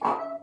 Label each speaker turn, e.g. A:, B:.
A: Bye.